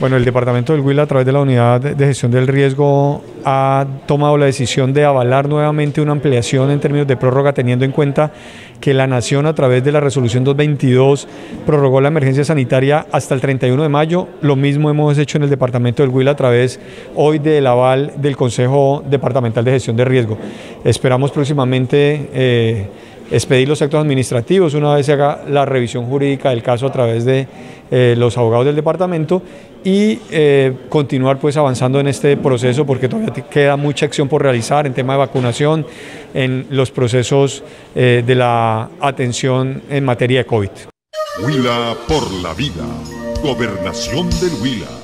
Bueno, el departamento del Huila a través de la unidad de gestión del riesgo ha tomado la decisión de avalar nuevamente una ampliación en términos de prórroga teniendo en cuenta que la Nación a través de la resolución 222 prorrogó la emergencia sanitaria hasta el 31 de mayo. Lo mismo hemos hecho en el departamento del Huila a través hoy del aval del Consejo Departamental de Gestión de Riesgo. Esperamos próximamente... Eh, expedir los actos administrativos una vez se haga la revisión jurídica del caso a través de eh, los abogados del departamento y eh, continuar pues avanzando en este proceso porque todavía queda mucha acción por realizar en tema de vacunación, en los procesos eh, de la atención en materia de COVID. Huila por la vida, gobernación del Huila.